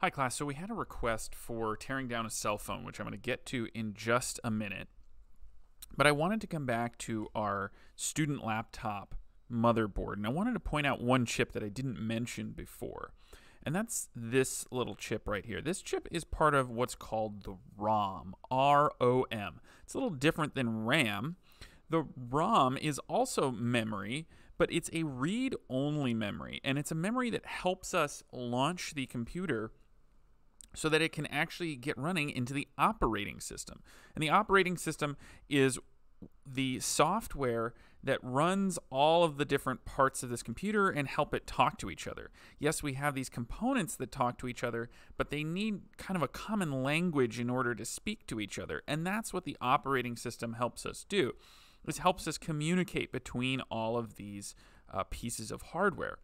Hi, class. So we had a request for tearing down a cell phone, which I'm going to get to in just a minute. But I wanted to come back to our student laptop motherboard, and I wanted to point out one chip that I didn't mention before. And that's this little chip right here. This chip is part of what's called the ROM, R O M. It's a little different than RAM. The ROM is also memory, but it's a read only memory, and it's a memory that helps us launch the computer so that it can actually get running into the operating system. And the operating system is the software that runs all of the different parts of this computer and help it talk to each other. Yes, we have these components that talk to each other, but they need kind of a common language in order to speak to each other. And that's what the operating system helps us do. This helps us communicate between all of these uh, pieces of hardware.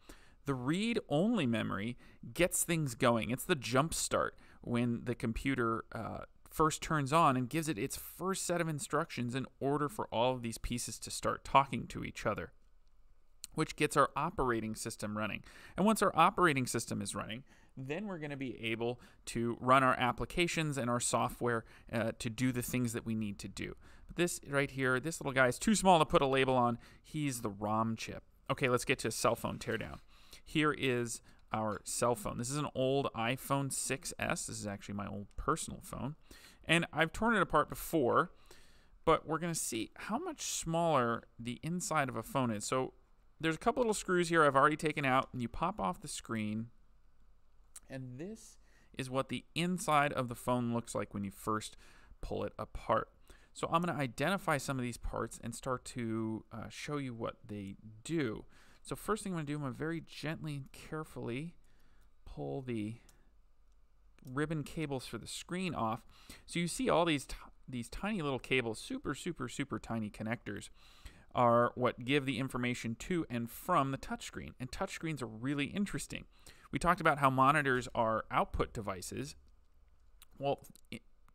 The read only memory gets things going. It's the jump start when the computer uh, first turns on and gives it its first set of instructions in order for all of these pieces to start talking to each other, which gets our operating system running. And once our operating system is running, then we're going to be able to run our applications and our software uh, to do the things that we need to do. But this right here, this little guy is too small to put a label on. He's the ROM chip. Okay, let's get to a cell phone teardown. Here is our cell phone. This is an old iPhone 6S. This is actually my old personal phone. And I've torn it apart before, but we're going to see how much smaller the inside of a phone is. So there's a couple little screws here I've already taken out, and you pop off the screen. And this is what the inside of the phone looks like when you first pull it apart. So I'm going to identify some of these parts and start to uh, show you what they do. So first thing I'm going to do, I'm going to very gently and carefully pull the ribbon cables for the screen off. So you see all these these tiny little cables, super, super, super tiny connectors, are what give the information to and from the touchscreen. And touchscreens are really interesting. We talked about how monitors are output devices. Well,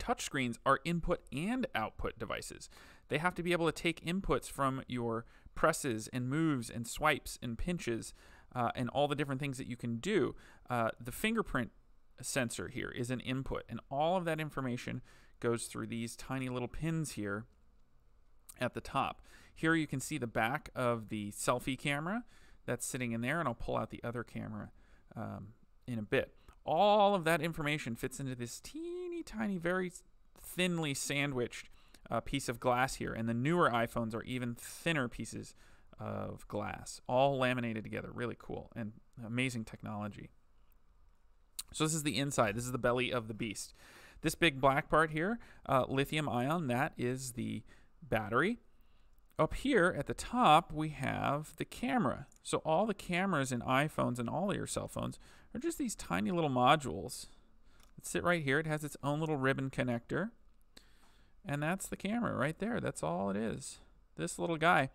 touchscreens are input and output devices. They have to be able to take inputs from your presses and moves and swipes and pinches uh, and all the different things that you can do. Uh, the fingerprint sensor here is an input, and all of that information goes through these tiny little pins here at the top. Here you can see the back of the selfie camera that's sitting in there, and I'll pull out the other camera um, in a bit. All of that information fits into this teeny tiny, very thinly sandwiched uh, piece of glass here, and the newer iPhones are even thinner pieces of glass, all laminated together. Really cool and amazing technology. So this is the inside. This is the belly of the beast. This big black part here, uh, lithium ion, that is the battery. Up here at the top, we have the camera. So all the cameras in iPhones and all your cell phones are just these tiny little modules sit right here. It has its own little ribbon connector. And that's the camera right there. That's all it is. This little guy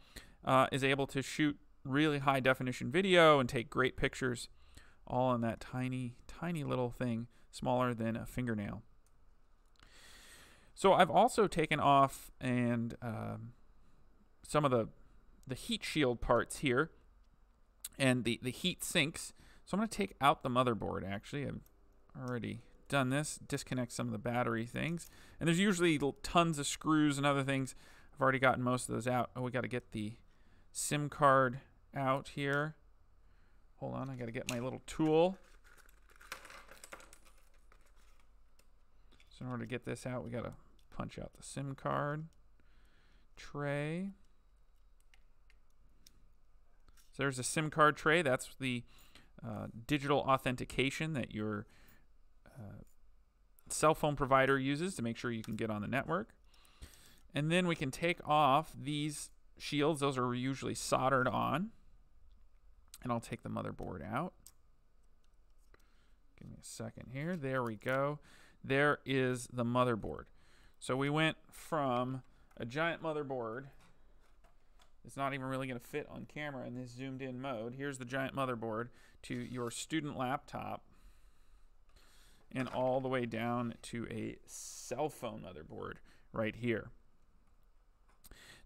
uh, is able to shoot really high definition video and take great pictures all on that tiny, tiny little thing, smaller than a fingernail. So I've also taken off and um, some of the the heat shield parts here and the, the heat sinks. So I'm going to take out the motherboard actually. I've already done this, disconnect some of the battery things. And there's usually tons of screws and other things. I've already gotten most of those out. Oh, we got to get the SIM card out here. Hold on, I got to get my little tool. So in order to get this out, we got to punch out the SIM card tray. So there's a SIM card tray. That's the uh, digital authentication that your Uh, cell phone provider uses to make sure you can get on the network. And then we can take off these shields. Those are usually soldered on. And I'll take the motherboard out. Give me a second here. There we go. There is the motherboard. So we went from a giant motherboard. It's not even really going to fit on camera in this zoomed in mode. Here's the giant motherboard to your student laptop and all the way down to a cell phone motherboard right here.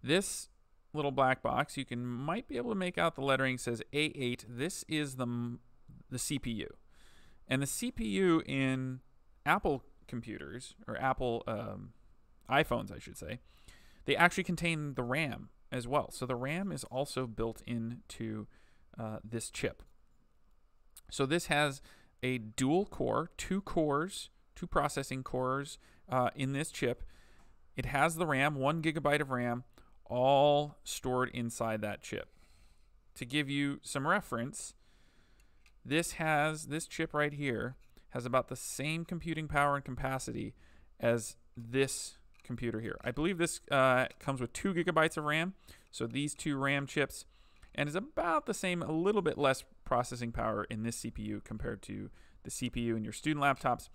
This little black box, you can might be able to make out the lettering says A8. This is the the CPU. And the CPU in Apple computers, or Apple um, iPhones, I should say, they actually contain the RAM as well. So the RAM is also built into uh, this chip. So this has a dual core, two cores, two processing cores uh, in this chip. It has the RAM, one gigabyte of RAM, all stored inside that chip. To give you some reference, this has this chip right here has about the same computing power and capacity as this computer here. I believe this uh, comes with two gigabytes of RAM. So these two RAM chips, and is about the same, a little bit less processing power in this CPU compared to the CPU in your student laptops,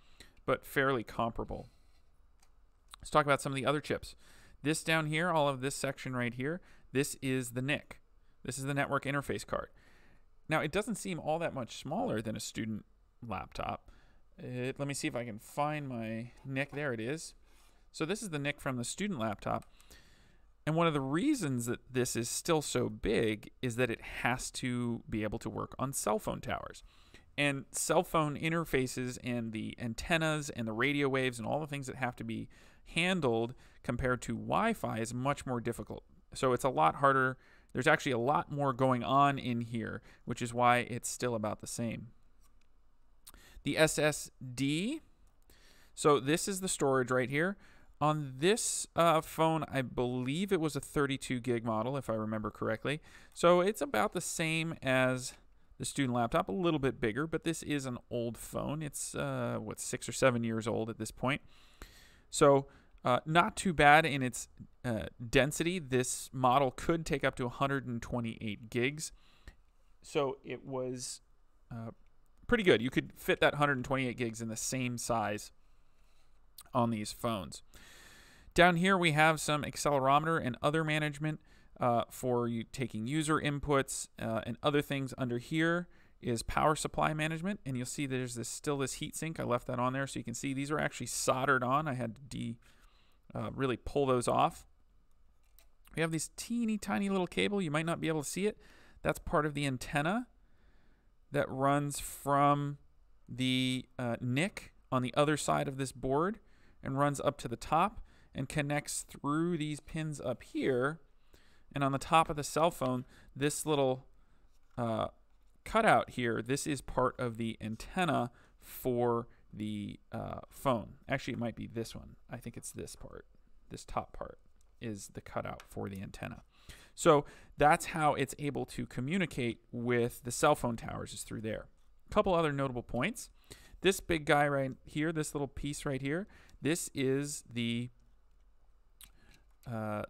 but fairly comparable. Let's talk about some of the other chips. This down here, all of this section right here, this is the NIC. This is the network interface card. Now, it doesn't seem all that much smaller than a student laptop. It, let me see if I can find my NIC. There it is. So this is the NIC from the student laptop. And one of the reasons that this is still so big is that it has to be able to work on cell phone towers. And cell phone interfaces and the antennas and the radio waves and all the things that have to be handled compared to Wi Fi is much more difficult. So it's a lot harder. There's actually a lot more going on in here, which is why it's still about the same. The SSD. So this is the storage right here. On this uh, phone, I believe it was a 32 gig model, if I remember correctly. So it's about the same as the student laptop, a little bit bigger, but this is an old phone. It's, uh, what, six or seven years old at this point. So uh, not too bad in its uh, density. This model could take up to 128 gigs. So it was uh, pretty good. You could fit that 128 gigs in the same size on these phones. Down here, we have some accelerometer and other management uh, for you taking user inputs uh, and other things. Under here is power supply management, and you'll see there's this still this heat sink. I left that on there so you can see these are actually soldered on. I had to de, uh, really pull those off. We have this teeny tiny little cable. You might not be able to see it. That's part of the antenna that runs from the uh, NIC on the other side of this board and runs up to the top and connects through these pins up here. And on the top of the cell phone, this little uh, cutout here, this is part of the antenna for the uh, phone. Actually, it might be this one. I think it's this part. This top part is the cutout for the antenna. So that's how it's able to communicate with the cell phone towers is through there. A couple other notable points. This big guy right here, this little piece right here, this is the uh,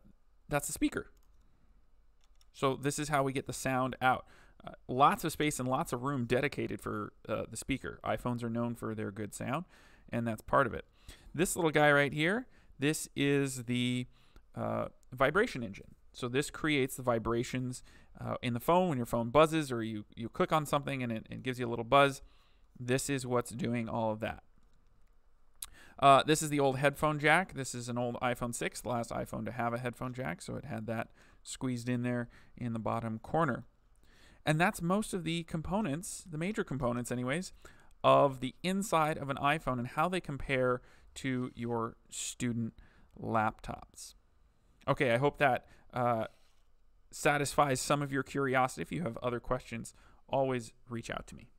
that's the speaker. So this is how we get the sound out. Uh, lots of space and lots of room dedicated for uh, the speaker. iPhones are known for their good sound, and that's part of it. This little guy right here, this is the uh, vibration engine. So this creates the vibrations uh, in the phone when your phone buzzes or you, you click on something and it, it gives you a little buzz. This is what's doing all of that. Uh, this is the old headphone jack. This is an old iPhone 6, the last iPhone to have a headphone jack, so it had that squeezed in there in the bottom corner. And that's most of the components, the major components, anyways, of the inside of an iPhone and how they compare to your student laptops. Okay, I hope that uh, satisfies some of your curiosity. If you have other questions, always reach out to me.